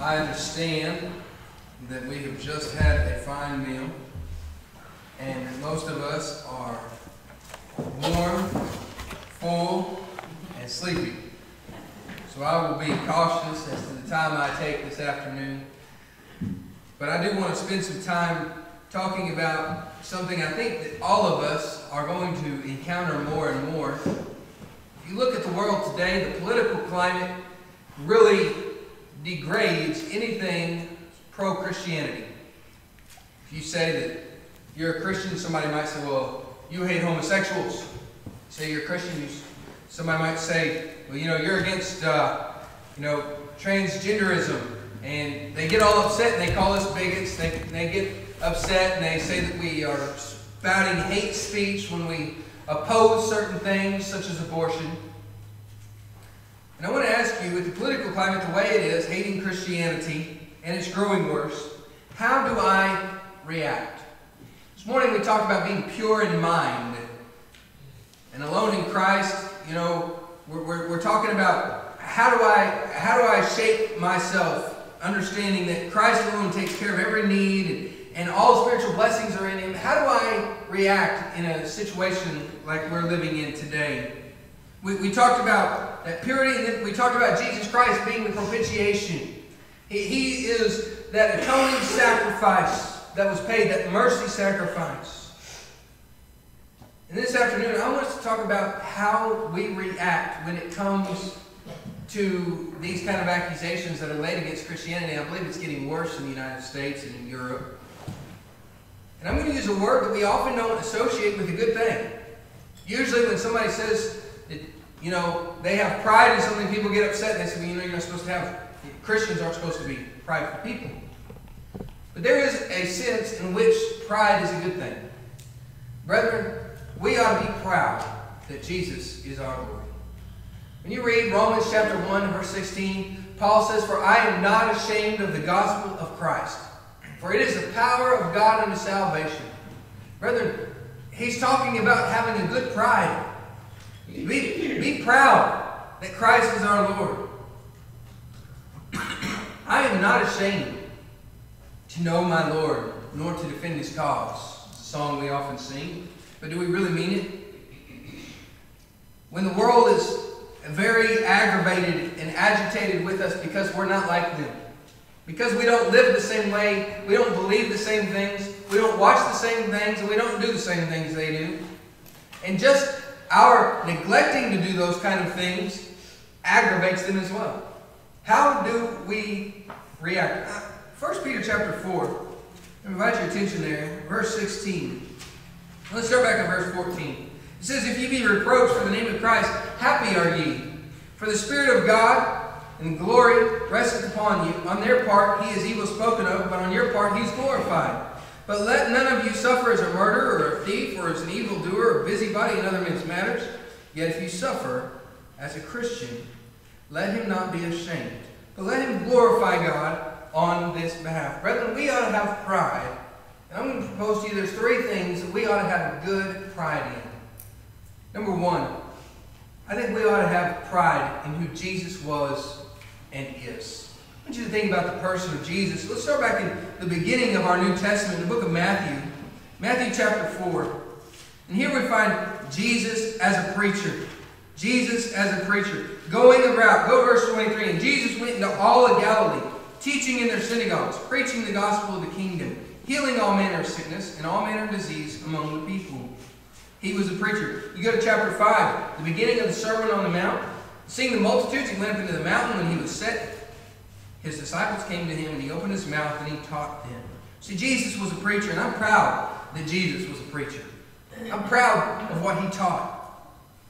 I understand that we have just had a fine meal, and most of us are warm, full, and sleepy. So I will be cautious as to the time I take this afternoon. But I do want to spend some time talking about something I think that all of us are going to encounter more and more. If you look at the world today, the political climate really degrades anything pro Christianity. If you say that you're a Christian, somebody might say, well, you hate homosexuals. Say you're a Christian, you, somebody might say, well, you know, you're against, uh, you know, transgenderism. And they get all upset and they call us bigots. They, they get upset and they say that we are spouting hate speech when we oppose certain things, such as abortion. And I want to ask you, with the political climate the way it is, hating Christianity, and it's growing worse, how do I react? This morning we talked about being pure in mind and alone in Christ. You know, we're, we're, we're talking about how do I how do I shape myself, understanding that Christ alone takes care of every need and, and all spiritual blessings are in Him. How do I react in a situation like we're living in today? We, we talked about that purity, and we talked about Jesus Christ being the propitiation. He, he is that atoning sacrifice that was paid, that mercy sacrifice. And this afternoon, I want us to talk about how we react when it comes to these kind of accusations that are laid against Christianity. I believe it's getting worse in the United States and in Europe. And I'm going to use a word that we often don't associate with a good thing. Usually, when somebody says you know, they have pride in something, people get upset and they say, well, you know, you're not supposed to have, Christians aren't supposed to be prideful people. But there is a sense in which pride is a good thing. Brethren, we ought to be proud that Jesus is our Lord. When you read Romans chapter 1, verse 16, Paul says, For I am not ashamed of the gospel of Christ, for it is the power of God unto salvation. Brethren, he's talking about having a good pride. Be, be proud that Christ is our Lord. I am not ashamed to know my Lord, nor to defend his cause. It's a song we often sing, but do we really mean it? When the world is very aggravated and agitated with us because we're not like them, because we don't live the same way, we don't believe the same things, we don't watch the same things, and we don't do the same things they do. And just our neglecting to do those kind of things aggravates them as well. How do we react? Uh, First Peter chapter 4. I invite your attention there. Verse 16. Let's start back at verse 14. It says, If ye be reproached for the name of Christ, happy are ye. For the Spirit of God and glory resteth upon you. On their part he is evil spoken of, but on your part he is glorified. But let none of you suffer as a murderer or a thief or as an evildoer or a busybody in other men's matters. Yet if you suffer as a Christian, let him not be ashamed, but let him glorify God on this behalf. Brethren, we ought to have pride. And I'm going to propose to you there's three things that we ought to have good pride in. Number one, I think we ought to have pride in who Jesus was and is. Want you to think about the person of Jesus. Let's start back in the beginning of our New Testament, the book of Matthew. Matthew chapter 4. And here we find Jesus as a preacher. Jesus as a preacher. Going about, go verse 23. And Jesus went into all of Galilee teaching in their synagogues, preaching the gospel of the kingdom, healing all manner of sickness and all manner of disease among the people. He was a preacher. You go to chapter 5, the beginning of the Sermon on the Mount. Seeing the multitudes, he went up into the mountain when he was set. His disciples came to him, and he opened his mouth and he taught them. See, Jesus was a preacher, and I'm proud that Jesus was a preacher. I'm proud of what he taught.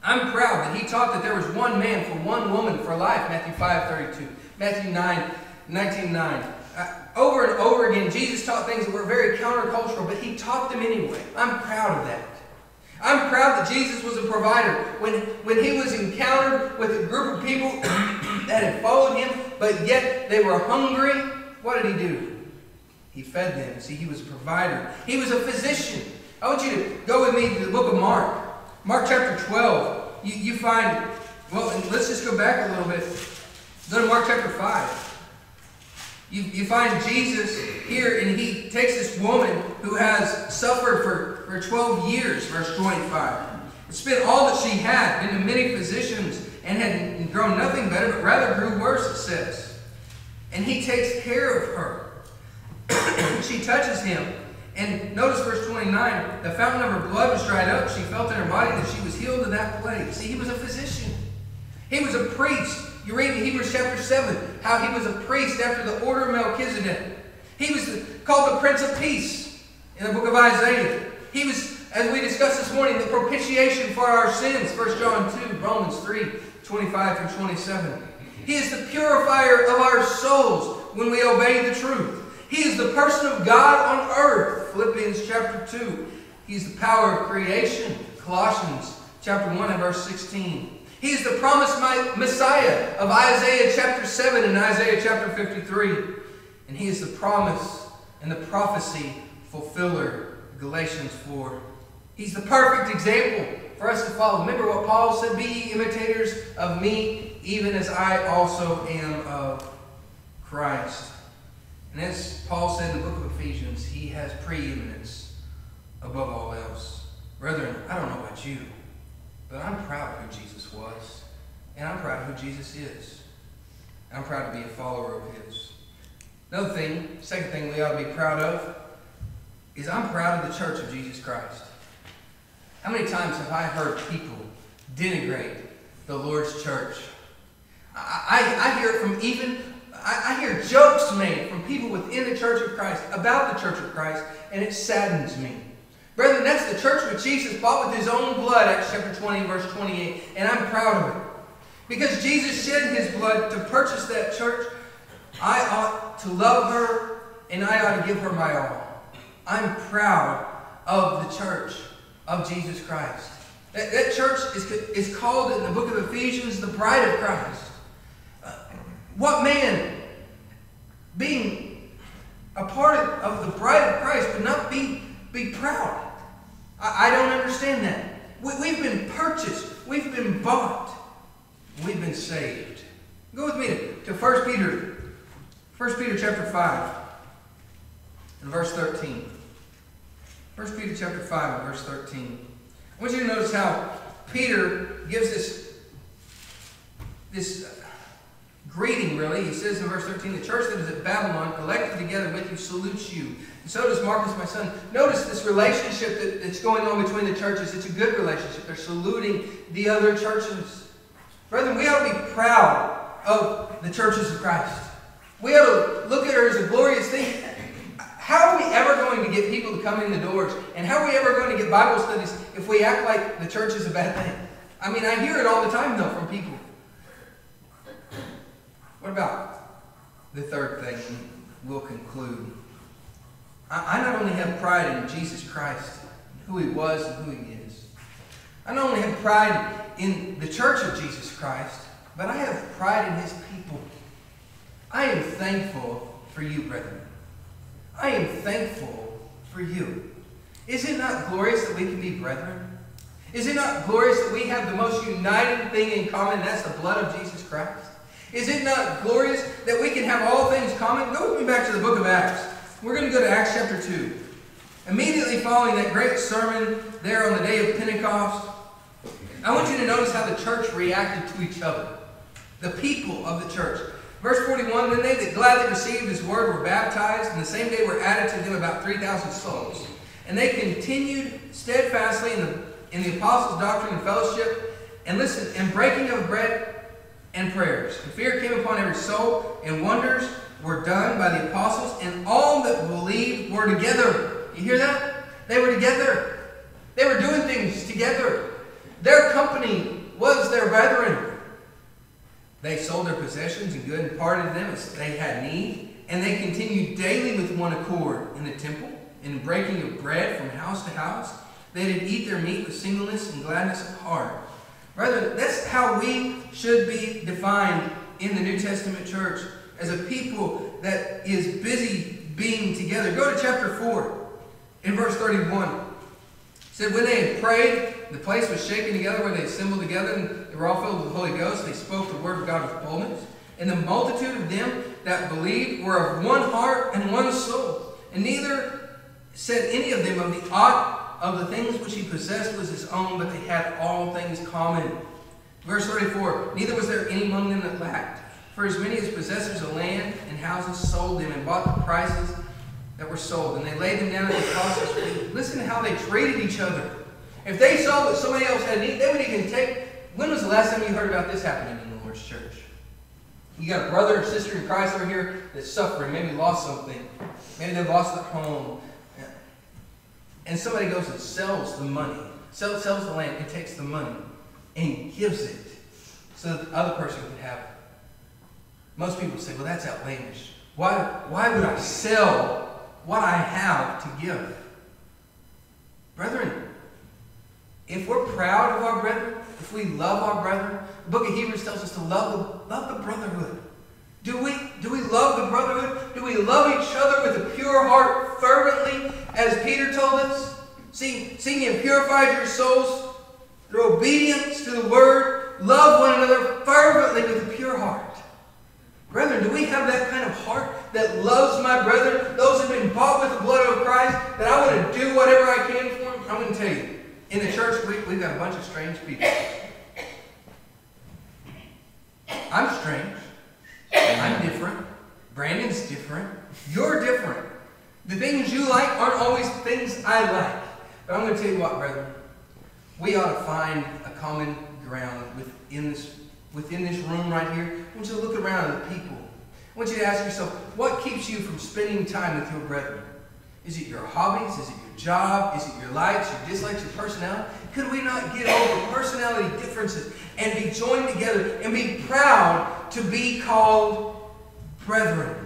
I'm proud that he taught that there was one man for one woman for life, Matthew 5 32. Matthew 9 19.9. Uh, over and over again, Jesus taught things that were very countercultural, but he taught them anyway. I'm proud of that. I'm proud that Jesus was a provider. When, when he was encountered with a group of people that had followed him, but yet they were hungry, what did he do? He fed them. See, he was a provider. He was a physician. I want you to go with me to the book of Mark. Mark chapter 12. You, you find, well, let's just go back a little bit. Go to Mark chapter 5. You, you find Jesus here, and he takes this woman who has suffered for, for 12 years, verse 25. Spent all that she had, been to many physicians, and had grown nothing better, but rather grew worse, it says. And he takes care of her. she touches him. And notice verse 29 the fountain of her blood was dried up. She felt in her body that she was healed of that plague. See, he was a physician, he was a priest. You read in Hebrews chapter 7 how he was a priest after the order of Melchizedek. He was called the Prince of Peace in the book of Isaiah. He was, as we discussed this morning, the propitiation for our sins. 1 John 2, Romans 3, 25 through 27. He is the purifier of our souls when we obey the truth. He is the person of God on earth. Philippians chapter 2. He's the power of creation. Colossians chapter 1 and verse 16. He is the promised Messiah of Isaiah chapter 7 and Isaiah chapter 53. And he is the promise and the prophecy fulfiller, Galatians 4. He's the perfect example for us to follow. Remember what Paul said, Be imitators of me, even as I also am of Christ. And as Paul said in the book of Ephesians, he has preeminence above all else. Brethren, I don't know about you. But I'm proud of who Jesus was. And I'm proud of who Jesus is. I'm proud to be a follower of his. Another thing, second thing we ought to be proud of, is I'm proud of the church of Jesus Christ. How many times have I heard people denigrate the Lord's church? I, I, I hear it from even, I, I hear jokes made from people within the church of Christ about the church of Christ, and it saddens me. Brethren, that's the church which Jesus bought with his own blood, Acts chapter 20, verse 28. And I'm proud of it. Because Jesus shed his blood to purchase that church, I ought to love her and I ought to give her my all. I'm proud of the church of Jesus Christ. That, that church is, is called in the book of Ephesians the bride of Christ. Uh, what man, being a part of, the bride of Christ, would not be, be proud? I, I don't understand that. We, we've been purchased. We've been bought. We've been saved. Go with me to, to 1 Peter. 1 Peter chapter 5 and verse 13. 1 Peter chapter 5 and verse 13. I want you to notice how Peter gives this, this uh, greeting, really. He says in verse 13, The church that is at Babylon, collected together with you, salutes you. And so does Marcus, my son. Notice this relationship that, that's going on between the churches. It's a good relationship. They're saluting the other churches. Brethren, we ought to be proud of the churches of Christ. We ought to look at her as a glorious thing. How are we ever going to get people to come in the doors? And how are we ever going to get Bible studies if we act like the church is a bad thing? I mean, I hear it all the time, though, from people. What about the third thing? We'll conclude. I, not only have pride in Jesus Christ, who he was and who he is. I not only have pride in the church of Jesus Christ, but I have pride in his people. I am thankful for you, brethren. I am thankful for you. Is it not glorious that we can be brethren? Is it not glorious that we have the most united thing in common, that's the blood of Jesus Christ? Is it not glorious that we can have all things common? Go with me back to the book of Acts. We're going to go to Acts chapter 2. Immediately following that great sermon there on the day of Pentecost, I want you to notice how the church reacted to each other. The people of the church. Verse 41 Then they that gladly received his word were baptized, and the same day were added to them about 3,000 souls. And they continued steadfastly in the, in the apostles' doctrine and fellowship, and listen, and breaking of bread and prayers. And fear came upon every soul, and wonders were done by the apostles, and all that believed were together. You hear that? They were together. They were doing things together. Their company was their brethren. They sold their possessions and good and parted them as they had need, and they continued daily with one accord in the temple, in breaking of bread from house to house. They did eat their meat with singleness and gladness of heart. Brother, that's how we should be defined in the New Testament church as a people that is busy being together. Go to chapter 4 in verse 31. It said, When they had prayed, the place was shaken together where they assembled together, and were all filled with the Holy Ghost. They spoke the word of God with boldness. And the multitude of them that believed were of one heart and one soul. And neither said any of them of the aught of the things which he possessed was his own, but they had all things common. Verse 34 Neither was there any among them that lacked. For as many as possessors of land and houses sold them and bought the prices that were sold, and they laid them down at the apostles' feet. Listen to how they treated each other. If they saw that somebody else had need, they would even take. When was the last time you heard about this happening in the Lord's church? You got a brother or sister in Christ over here that's suffering, maybe lost something, maybe they lost their home, and somebody goes and sells the money, sells, sells the land, and takes the money and gives it so that the other person can have it. Most people say, well, that's outlandish. Why, why would I sell what I have to give? Brethren, if we're proud of our brethren, if we love our brethren, the book of Hebrews tells us to love the, love the brotherhood. Do we, do we love the brotherhood? Do we love each other with a pure heart fervently, as Peter told us? See, seeing you purified your souls through obedience to the word, love one another fervently with a pure heart. Brethren, do we have that kind of heart that loves my brethren, those who have been bought with the blood of Christ, that I want to do whatever I can for them? I'm going to tell you, in the church, we, we've got a bunch of strange people. I'm strange. I'm different. Brandon's different. You're different. The things you like aren't always things I like. But I'm going to tell you what, brethren. We ought to find a common ground within this, within this room right here. I want you to look around at the people. I want you to ask yourself, what keeps you from spending time with your brethren? Is it your hobbies? Is it your job? Is it your likes, your dislikes, your personality? Could we not get over personality differences and be joined together and be proud to be called brethren?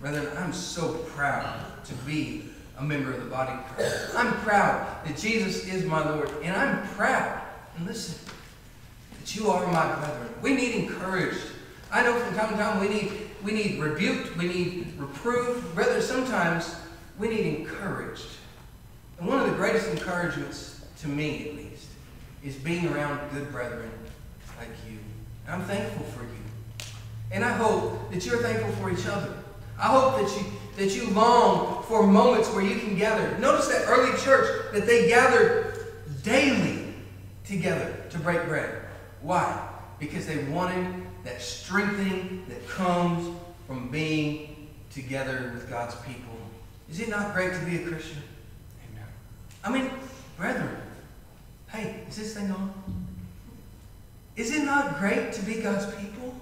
Brethren, I'm so proud to be a member of the body of Christ. I'm proud that Jesus is my Lord, and I'm proud, and listen, that you are my brethren. We need encouraged. I know from time to time we need we need rebuked, we need reproved. Brother, sometimes we need encouraged. And one of the greatest encouragements, to me at least, is being around good brethren like you. I'm thankful for you. And I hope that you're thankful for each other. I hope that you that you long for moments where you can gather. Notice that early church that they gathered daily together to break bread. Why? Because they wanted that strengthening that comes from being together with God's people. Is it not great to be a Christian? Amen. I mean, brethren, hey, is this thing on? Is it not great to be God's people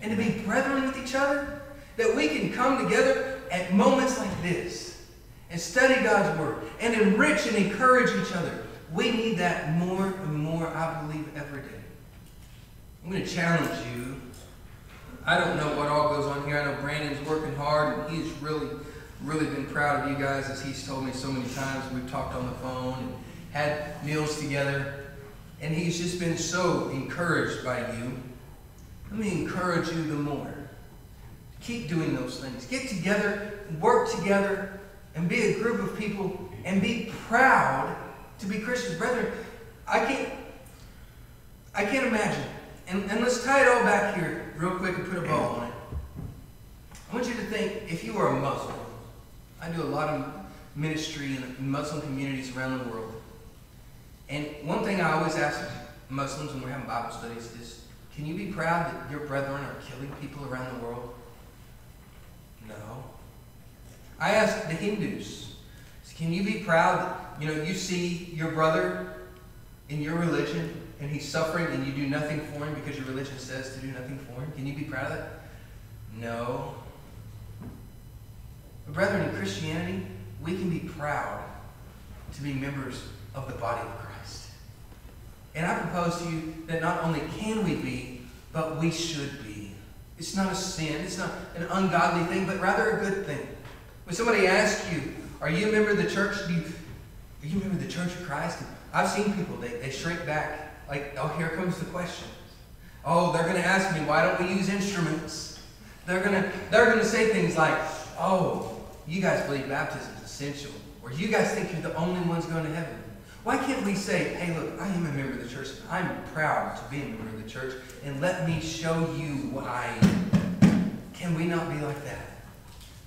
and to be brethren with each other? That we can come together at moments like this and study God's Word and enrich and encourage each other. We need that more and more, I believe, every day. I'm going to challenge you. I don't know what all goes on here. I know Brandon's working hard and he's really really been proud of you guys as he's told me so many times. We've talked on the phone and had meals together. And he's just been so encouraged by you. Let me encourage you the more. Keep doing those things. Get together, work together, and be a group of people and be proud to be Christians. Brethren, I can't I can't imagine. And, and let's tie it all back here real quick and put a bow on it. I want you to think if you were a Muslim, I do a lot of ministry in Muslim communities around the world. And one thing I always ask Muslims when we're having Bible studies is, can you be proud that your brethren are killing people around the world? No. I ask the Hindus, can you be proud that, you know, you see your brother in your religion and he's suffering and you do nothing for him because your religion says to do nothing for him? Can you be proud of that? No. But brethren, in Christianity, we can be proud to be members of the body of Christ. And I propose to you that not only can we be, but we should be. It's not a sin, it's not an ungodly thing, but rather a good thing. When somebody asks you, Are you a member of the church? Do you, are you a member of the church of Christ? And I've seen people, they, they shrink back. Like, oh, here comes the question. Oh, they're going to ask me, why don't we use instruments? They're going to they're going to say things like, oh, you guys believe baptism is essential. Or you guys think you're the only ones going to heaven. Why can't we say, hey, look, I am a member of the church. I'm proud to be a member of the church, and let me show you what I am. Can we not be like that?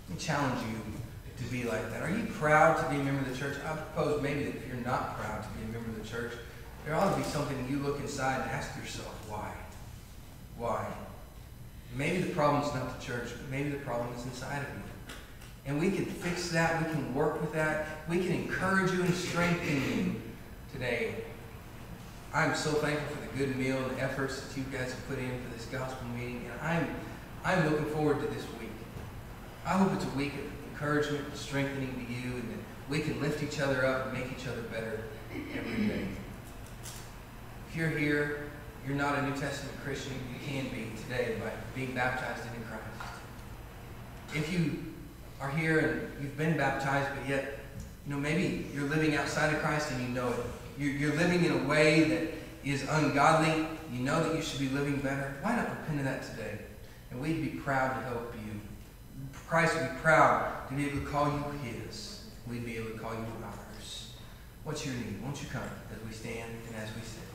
Let me challenge you to be like that. Are you proud to be a member of the church? I propose maybe that if you're not proud to be a member of the church, there ought to be something you look inside and ask yourself, why? Why? Maybe the problem is not the church, but maybe the problem is inside of you. And we can fix that. We can work with that. We can encourage you and strengthen you today. I'm so thankful for the good meal and the efforts that you guys have put in for this gospel meeting. And I'm, I'm looking forward to this week. I hope it's a week of encouragement and strengthening to you and that we can lift each other up and make each other better every day. If you're here, you're not a New Testament Christian, you can be today by being baptized into Christ. If you are here and you've been baptized, but yet, you know, maybe you're living outside of Christ and you know it. You're, you're living in a way that is ungodly. You know that you should be living better. Why not repent of that today? And we'd be proud to help you. Christ would be proud to be able to call you His. We'd be able to call you ours. What's your need? Won't you come as we stand and as we sing?